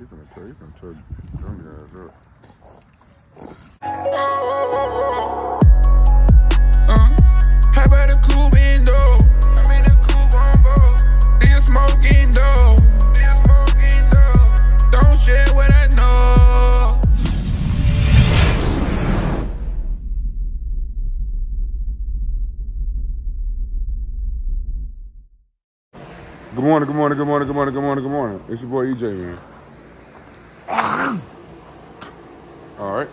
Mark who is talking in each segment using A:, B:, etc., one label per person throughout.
A: He's gonna tell he's gonna tell Junior ass up.
B: Uh, how about a cool window? I mean a cool bumbo. Then smoking. Then smoking dough. Don't share what I know.
A: Good morning, good morning, good morning, good morning, good morning, good morning. It's your boy EJ, man. All right.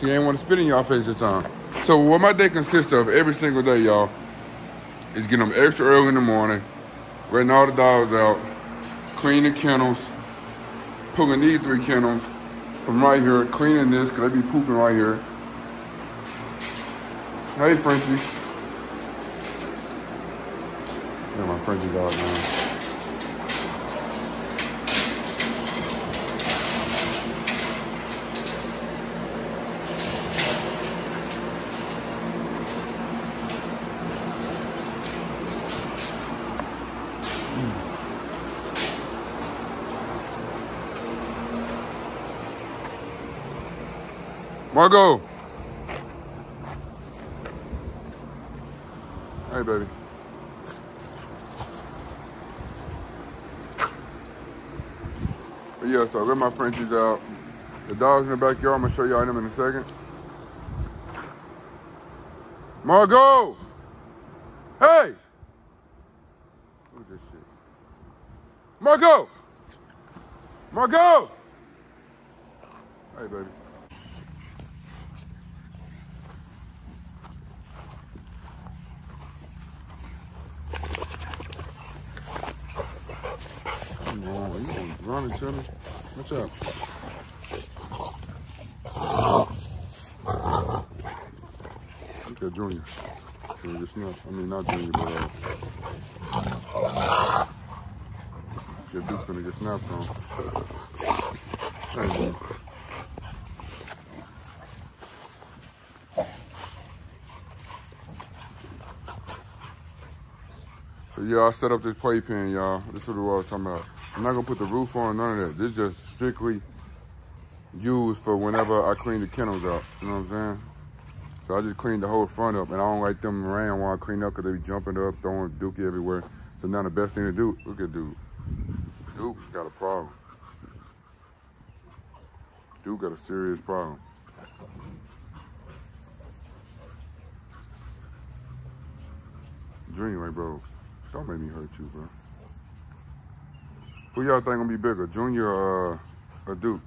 A: She ain't want to spit in y'all face this time. So what my day consists of every single day, y'all, is getting them extra early in the morning, letting all the dogs out, cleaning kennels, pulling these three kennels from right here, cleaning this, because they be pooping right here. Hey, Frenchies. Yeah, my Frenchies out, man. Margot. Hey, baby. But yeah, so I got my Frenchies out. The dogs in the backyard, I'm gonna show y'all them in a second. Margot! Hey! Look at this shit. Margot! Margot! Hey, baby. You gonna run and me? What's up? Look Junior. I mean not Junior, but uh Get Duke's gonna get snapped on. Hey, man. So yeah, I set up this playpen, y'all. This is what I was talking about. I'm not gonna put the roof on, none of that. This is just strictly used for whenever I clean the kennels out. You know what I'm saying? So I just cleaned the whole front up, and I don't like them around while I clean up because they be jumping up, throwing dookie everywhere. So now the best thing to do, look at Duke. Duke got a problem. Duke got a serious problem. Dream, hey, bro, don't make me hurt you, bro. Who y'all think gonna be bigger, Junior or, or Duke?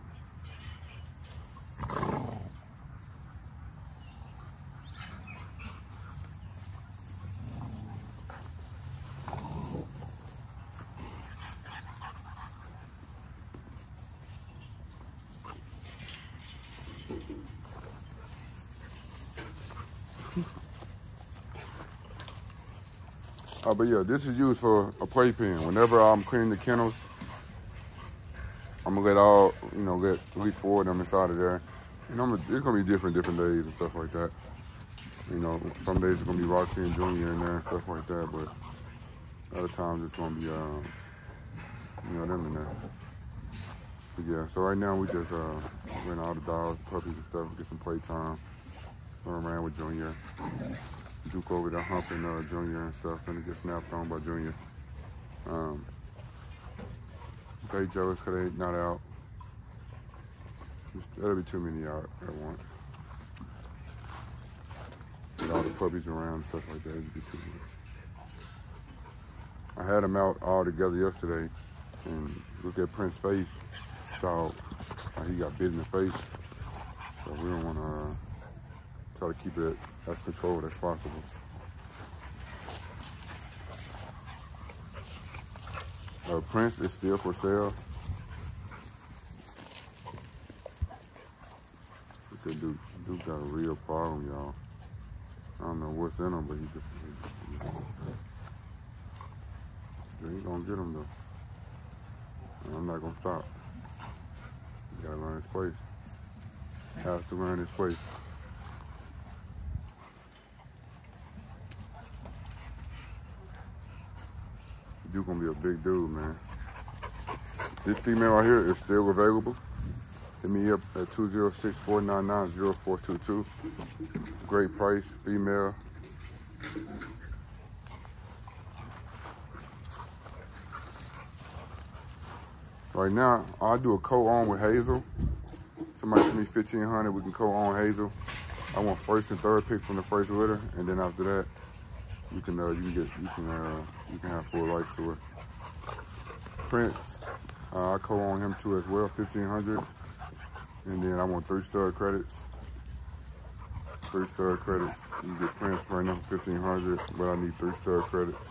A: Oh, but yeah, this is used for a playpen. Whenever I'm cleaning the kennels, let all, you know, let at least four of them inside of there. I'm gonna, it's gonna be different, different days and stuff like that. You know, some days it's gonna be Roxy and Junior in there and stuff like that, but other times it's gonna be, um, you know, them in there. But yeah, so right now we just uh, letting all the dogs, puppies and stuff get some playtime. Run around with Junior. Duke over there humping uh, Junior and stuff, and get snapped on by Junior. Um, they jealous because they not out. Just, that'll be too many out at once. With all the puppies around stuff like that, it'd be too much. I had them out all together yesterday, and look at Prince's face. How he got bit in the face. So we don't want to uh, try to keep it as controlled as possible. Uh, Prince is still for sale. Duke. Duke got a real problem, y'all. I don't know what's in him, but he's a. He's, he's they ain't gonna get him though. And I'm not gonna stop. He gotta learn his place. Has to learn his place. Duke gonna be a big dude, man. This female right here is still available. Hit me up at 206-499-0422. Great price, female. Right now, I'll do a co-own with Hazel. Somebody send me 1500 we can co-own Hazel. I want first and third pick from the first litter, and then after that, you can uh, you can get you can uh, you can have full rights to her. Prince, uh, I co-own him too as well, 1500 and then I want three stud credits. Three stud credits. You get Prince right now 1500 but I need three stud credits.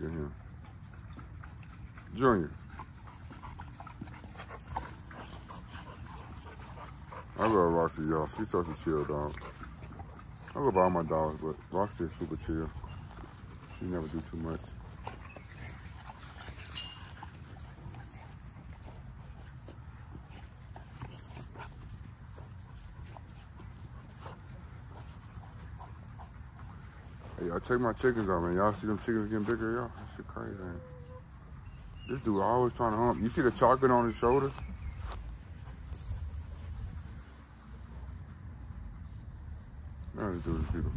A: Look at him. Junior. I love Roxy, y'all. She's such a chill dog. I love all my dogs, but Roxy is super chill. She never do too much. Hey, y'all check my chickens out, man. Y'all see them chickens getting bigger, y'all? That shit crazy, man. This dude always trying to hump. You see the chocolate on his shoulders? This dude beautiful.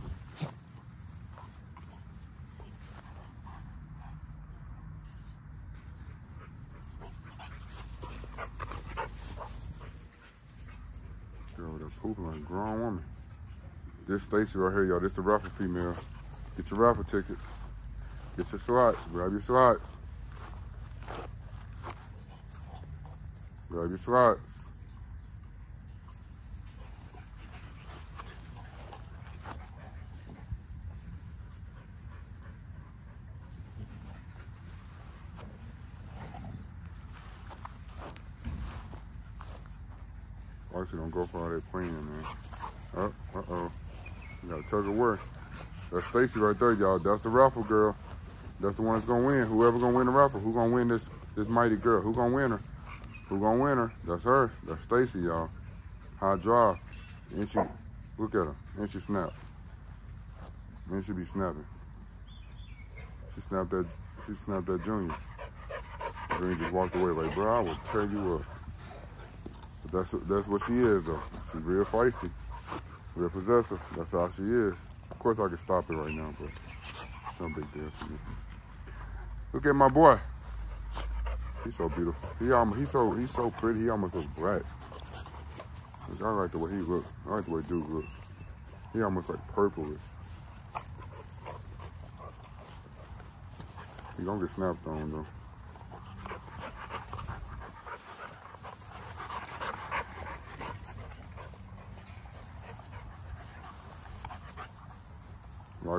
A: Girl there pooping like a grown woman. This Stacy right here, y'all. This the raffle female. Get your raffle tickets. Get your slots. Grab your slots. Grab your slots. Don't go for all that playing, man. Oh, uh-oh. You got tug war. That's Stacy right there, y'all. That's the raffle girl. That's the one that's gonna win. Whoever gonna win the raffle, who gonna win this this mighty girl? Who gonna win her? Who gonna win her? That's her. That's Stacy, y'all. High drive. And she, look at her. And she snap. And she be snapping. She snapped that. She snapped that junior. Junior just walked away like, bro, I will tear you up. That's that's what she is though. She's real feisty, real possessive. That's how she is. Of course, I can stop it right now, but it's no big deal to me. Look at my boy. He's so beautiful. He almost, he's so he's so pretty. He almost looks black. I like the way he look. I like the way dude look. He almost like purplish. He gonna get snapped on though.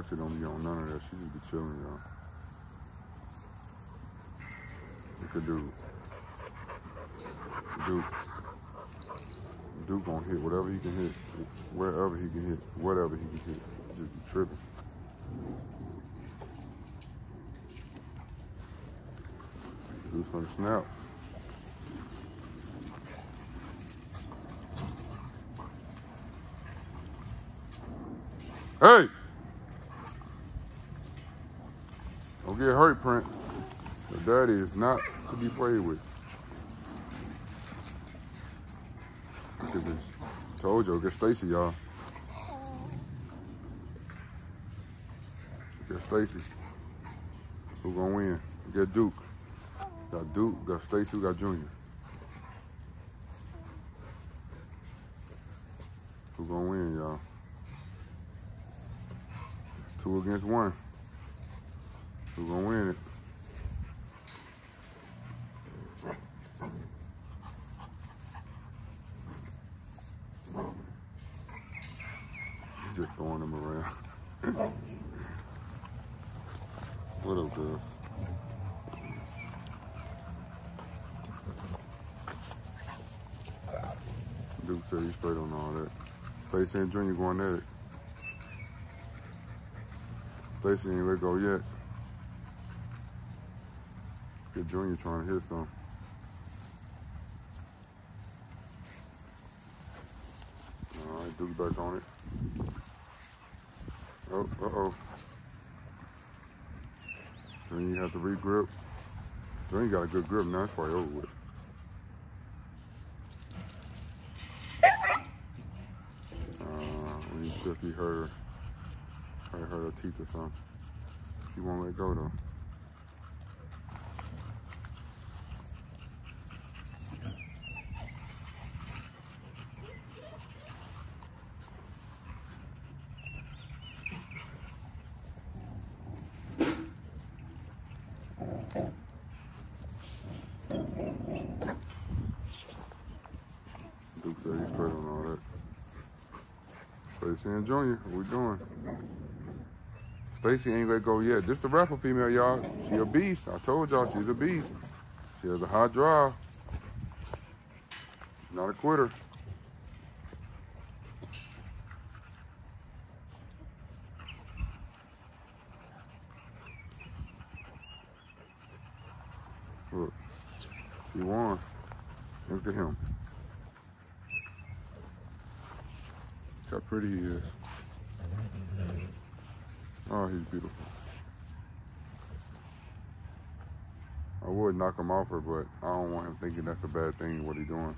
A: Roxy don't be on none of that. She just be chilling, y'all. Look at Duke. Duke. Duke gonna hit whatever he can hit, wherever he can hit, whatever he can hit. Just be tripping. Duke's gonna snap. Hey! Prince. Your daddy is not to be played with. Look at this. Told you, get Stacy, y'all. Get Stacy. Who gonna win? Get Duke. Got Duke, got Stacy, got Junior. Who gonna win, y'all? Two against one. Who gonna win it? He's just throwing them around. what up, girls? Duke said he's straight on all that. Stacy and Junior going at it. Stacy ain't let go yet. Get Junior trying to hit some. All right, Duke back on it. Oh, uh-oh. Junior you have to regrip. Junior got a good grip now. It's probably over with. Uh, if he hurt her. Hurt her teeth or something. She won't let go though. Duke said he's straight on all that. Stacy and Junior, we doing? Stacy ain't let go yet. Just the raffle female, y'all. She a beast. I told y'all she's a beast. She has a high drive. She's not a quitter. Look, she won. Look at him. Look how pretty he is. Oh, he's beautiful. I would knock him off her, but I don't want him thinking that's a bad thing, what he doing.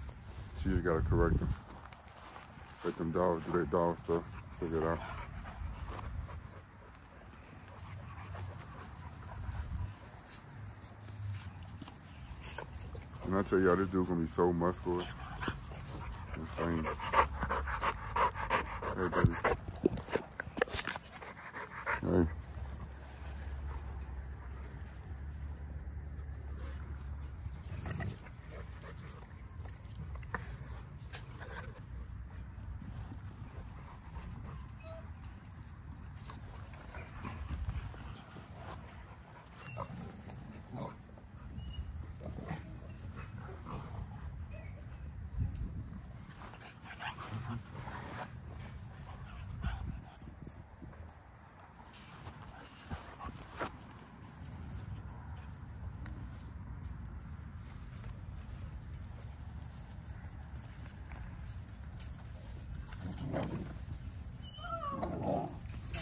A: She just gotta correct him. Let them dogs do their dog stuff. Figure it out. And I tell y'all, this dude gonna be so muscular. Insane. Hey, baby. Hey.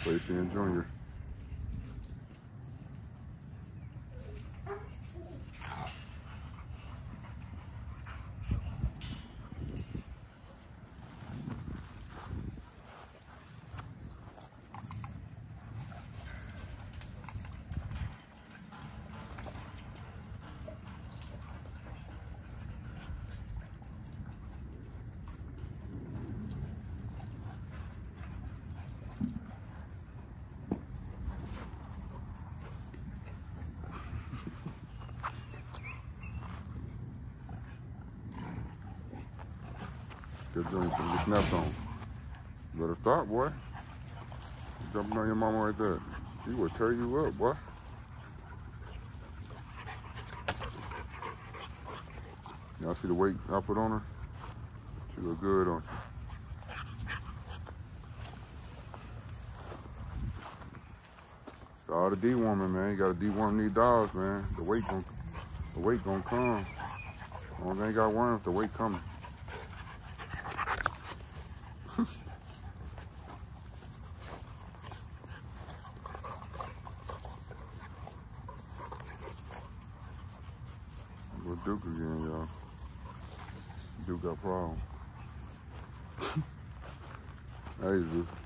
A: Stacy and Junior. Good Snapped on. Better stop, boy. Jumping on your mama right there. She will tear you up, boy. Y'all see the weight I put on her? She look good, don't? It's all the deworming, man. You gotta deworm these dogs, man. The weight gon' the weight gonna come. Only thing got worms, the weight coming. With Duke again, y'all. Duke got problems. hey, just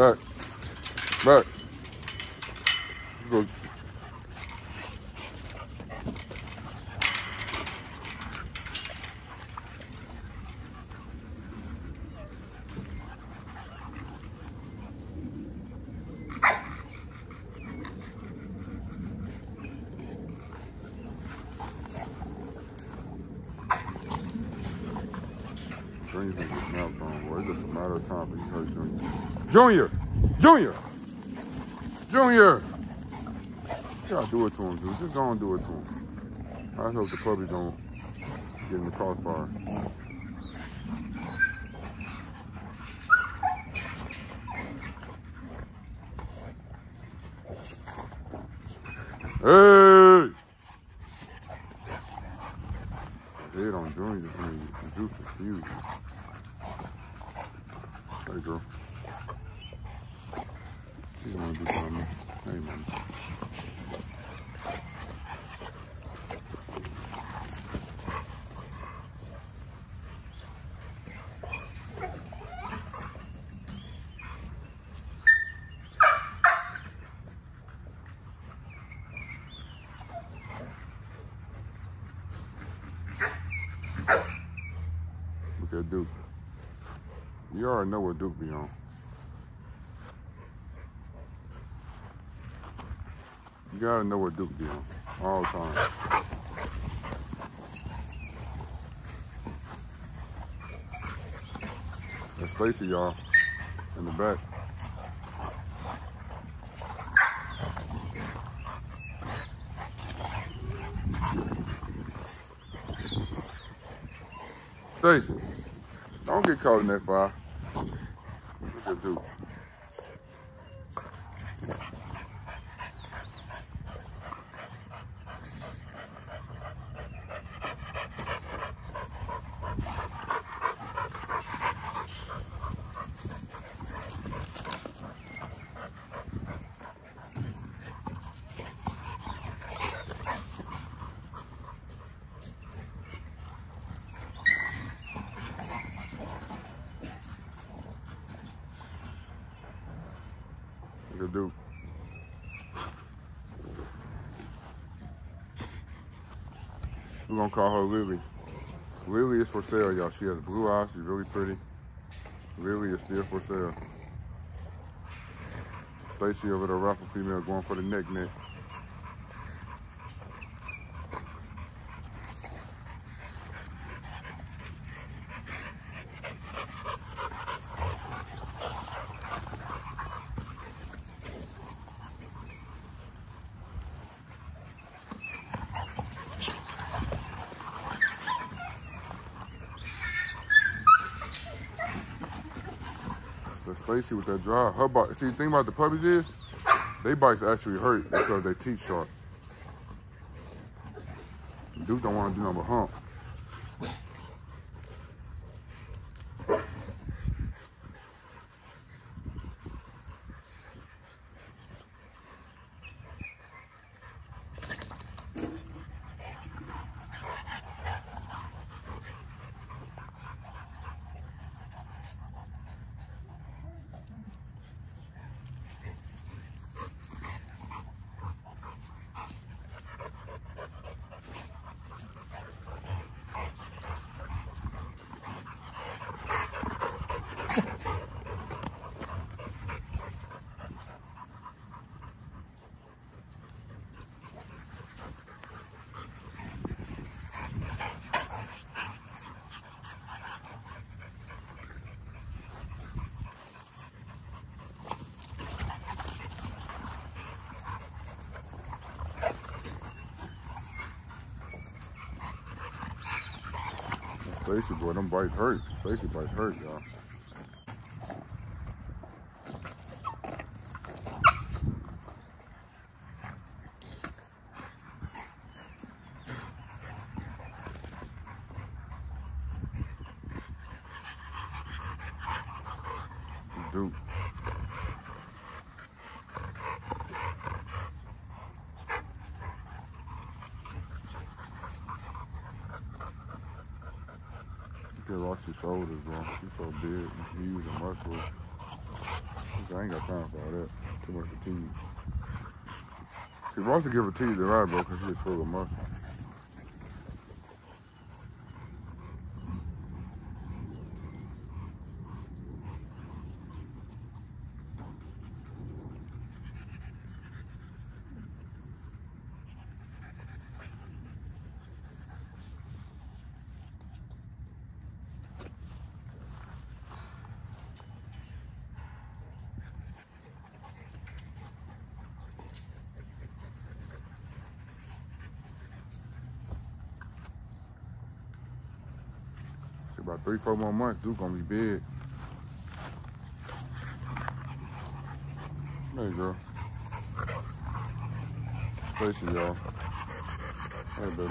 A: back, back. Let's go. Junior can get snapped on, boy. It's just a matter of time hurt Junior. Junior! Junior! Junior! You gotta do it to him, dude. Just go and do it to him. I hope the puppies don't get in the crossfire. Hey! Head on Junior, I mean, Zeus is huge. Hey, girl. She's gonna do something. Hey, man. Look at Duke. You already know what Duke be on. You gotta know what Duke be on all the time. That's Stacy, y'all, in the back. Stacy, don't get caught in that fire. Look at Duke. Look at Duke. We're gonna call her Lily. Lily is for sale, y'all. She has blue eyes. She's really pretty. Lily is still for sale. Stacy over the raffle female going for the neck neck. Stacy with that drive, her bite. See, the thing about the puppies is, they bites actually hurt because they teeth sharp. Duke don't want to do nothing but hump. Stacy, boy, them bites hurt. Stacy bites hurt, y'all. Duke. Watch shoulders, bro. She's so big and huge and muscular. I ain't got time for all that. Too much fatigue. See, will give her teeth to ride, bro, because she's full of muscle. About three, four more months, Duke gonna be big. There you go. Stacy, y'all. Hey, baby.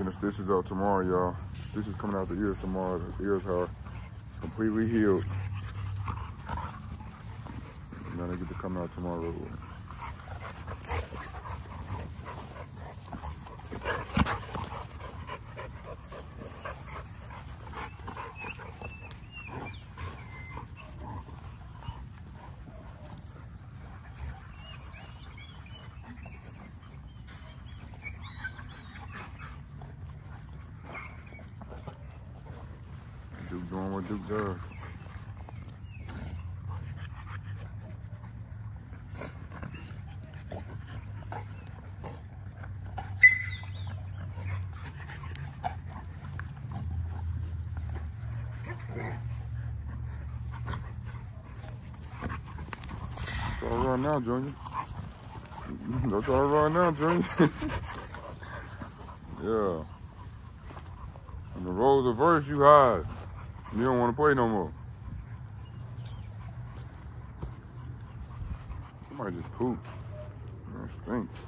A: Getting the stitches out tomorrow, y'all. Stitches coming out the ears tomorrow. The ears are completely healed. Now they get to come out tomorrow. Duke doing what Duke does. It's all right now, Junior. All right now, Junior. yeah. When the roles reverse, you hide. You don't want to play no more. Somebody just pooped. That stinks.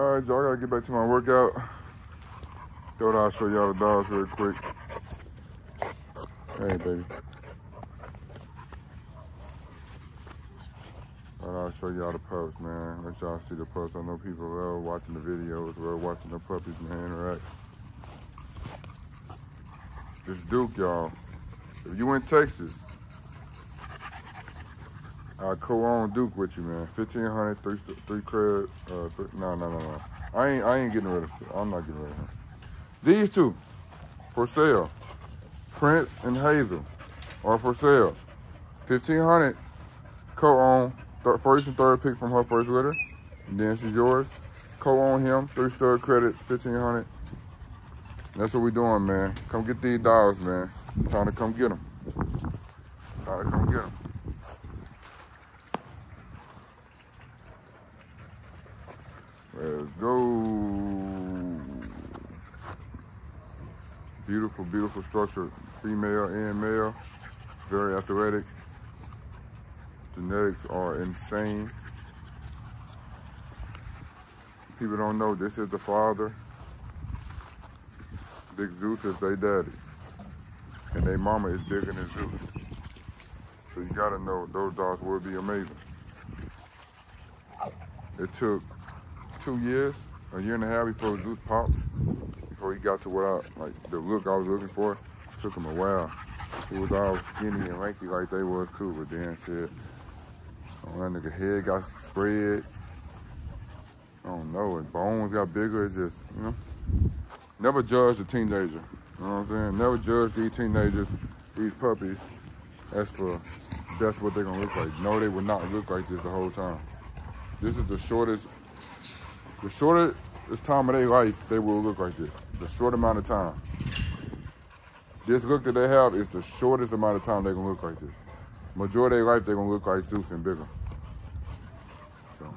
A: All right, y'all. I gotta get back to my workout. Thought I'll show y'all the dogs real quick. Hey, baby. Thought I'll show y'all the pups, man. Let y'all see the pups. I know people love watching the videos, love watching the puppies, man, interact. This Duke, y'all. If you in Texas, I co-own Duke with you, man. Fifteen hundred, three, st- three cred. Uh, no, no, no, no. I ain't, I ain't getting rid of. St- I'm not getting rid of him. These two, for sale. Prince and Hazel, are for sale. Fifteen hundred, co-own. First and third pick from her first litter. And then she's yours. Co-own him. Three stud credits. Fifteen hundred. That's what we doing, man. Come get these dogs, man. Time to come get them. Time to come get them. Let's go. Beautiful, structure. Female and male. Very athletic. Genetics are insane. People don't know this is the father. Big Zeus is their daddy. And their mama is bigger than Zeus. So you gotta know those dogs will be amazing. It took two years, a year and a half before Zeus popped, before he got to what I, like the look I was looking for. took him a while. He was all skinny and lanky like they was too, but then shit, oh, that nigga head got spread. I don't know, his bones got bigger, it just, you know. Never judge a teenager, you know what I'm saying? Never judge these teenagers, these puppies, as for that's what they're gonna look like. No, they will not look like this the whole time. This is the shortest, the shortest time of their life they will look like this. The short amount of time. This look that they have is the shortest amount of time they're gonna look like this. Majority of their life they're gonna look like Zeus and bigger. So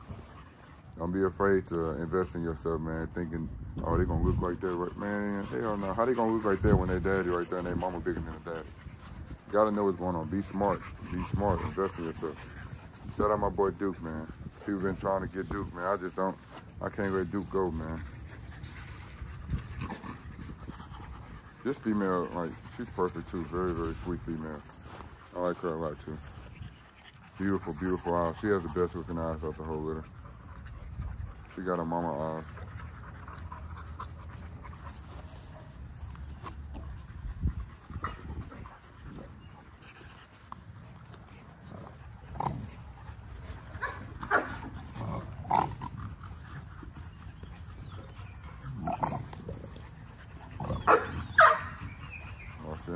A: don't be afraid to invest in yourself, man. Thinking, oh, they gonna look like that, right? Man, hell no. How they gonna look like that when their daddy right there and their mama bigger than the daddy? gotta know what's going on. Be smart. Be smart. Invest in yourself. Shout out my boy Duke, man. People been trying to get Duke, man. I just don't. I can't let Duke go, man. This female, like, she's perfect too. Very, very sweet female. I like her a lot too. Beautiful, beautiful eyes. She has the best looking eyes out the whole litter. She got a mama eyes.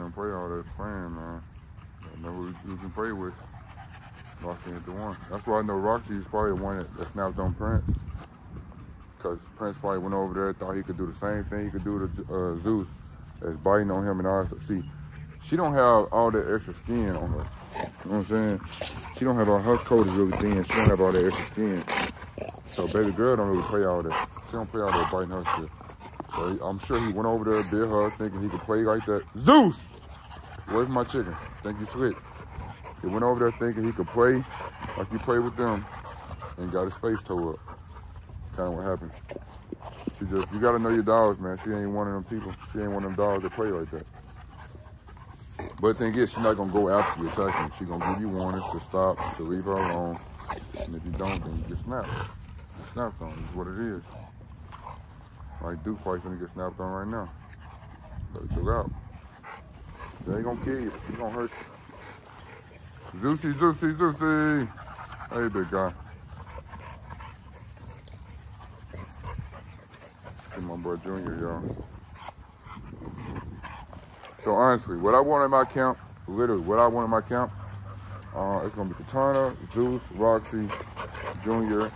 A: and pray all that praying, man. I know who you can pray with. Roxy ain't the one. That's why I know Roxy is probably the one that, snapped on Prince. Because Prince probably went over there, thought he could do the same thing he could do to uh, Zeus. That's biting on him and all that. See, she don't have all that extra skin on her. You know what I'm saying? She don't have all, her coat is really thin. She don't have all that extra skin. So baby girl don't really play all that. She don't play all that biting her shit. So he, I'm sure he went over there, bit her, thinking he could play like that. Zeus! Where's my chickens? Thank you, Slick. He went over there thinking he could play like he played with them and got his face tore up. kind of what happens. She just, you gotta know your dogs, man. She ain't one of them people. She ain't one of them dogs that play like that. But the thing is, she's not gonna go after you, attacking you. She's gonna give you warnings to stop, to leave her alone. And if you don't, then you get snapped. You snapped on, is what it is. Like Duke probably gonna get snapped on right now. Better chill out. She ain't gonna kill you, but she gonna hurt you. Zeusy, Zeusy, Zeusy. Hey, big guy. Get my boy Junior, y'all. So honestly, what I want in my camp, literally, what I want in my camp, uh, it's gonna be Katana, Zeus, Roxy, Junior,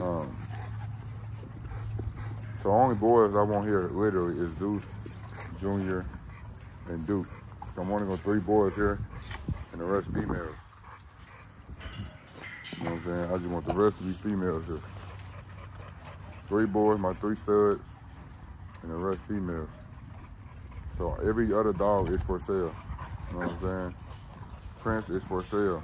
A: um, so only boys I want here literally is Zeus, Junior, and Duke. So I'm only going three boys here and the rest females. I'm saying? I just want the rest to be females here. Three boys, my three studs, and the rest females. So every other dog is for sale. You know what I'm saying? Prince is for sale.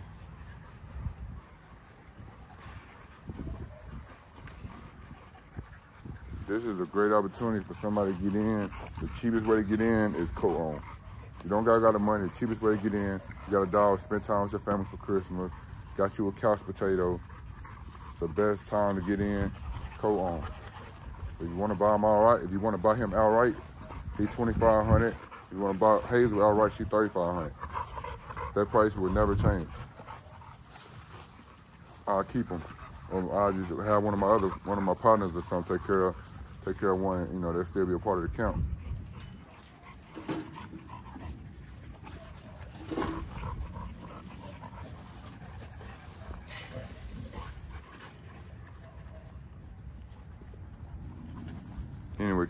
A: this is a great opportunity for somebody to get in. The cheapest way to get in is co-own. You don't got, got the money. The cheapest way to get in, you got a dog, spend time with your family for Christmas, got you a couch potato. It's the best time to get in, co-own. If you want to buy him outright, if you want to buy him outright, he 2500 If you want to buy Hazel outright, she 3500 That price will never change. I'll keep them. Or um, I'll just have one of my other, one of my partners or something take care of take care of one, you know, they'll still be a part of the camp.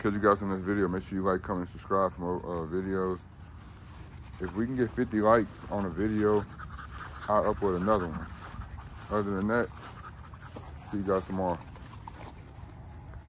A: Catch you guys in this video. Make sure you like, comment, subscribe for more uh, videos. If we can get 50 likes on a video, I'll upload another one. Other than that, see you guys tomorrow.